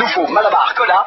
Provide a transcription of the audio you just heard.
Nouveau, Malabar, Cola,